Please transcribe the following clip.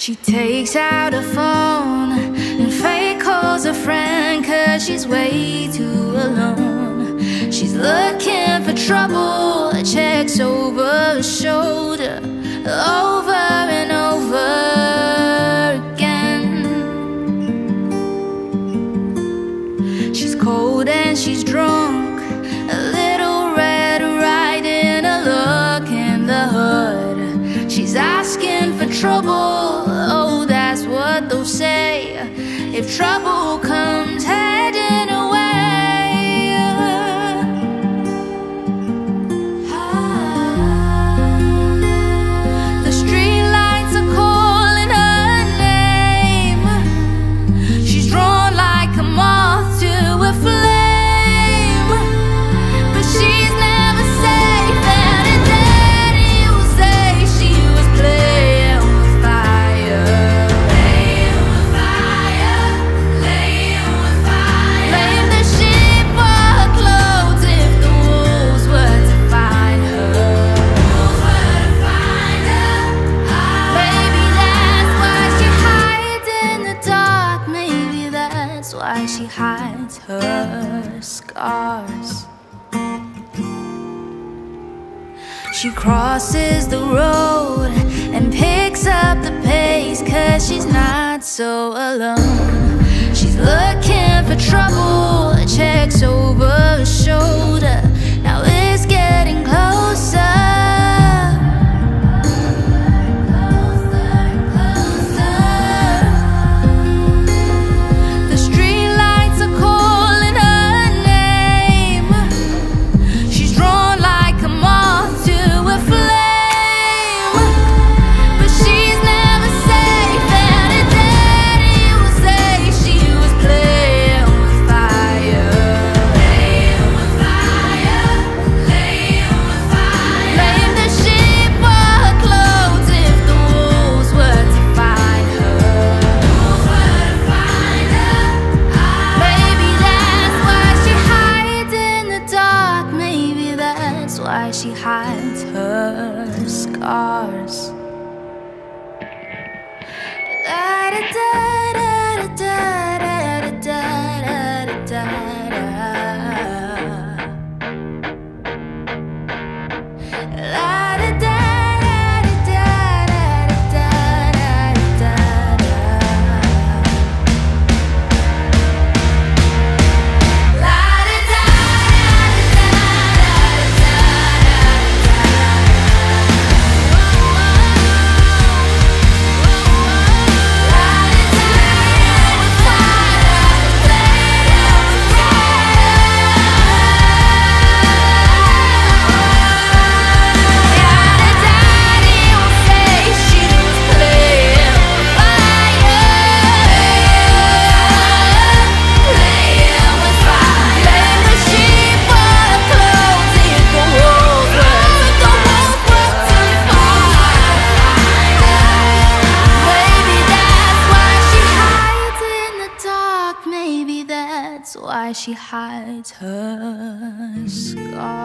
She takes out her phone and fake calls a friend cause she's way too alone. She's looking for trouble, checks over her shoulder over and over again. She's cold and she's drunk. trouble comes. hides her scars. She crosses the road and picks up the pace, cause she's not so alone. She's looking for trouble. hides her scars. that's why she hides her scars.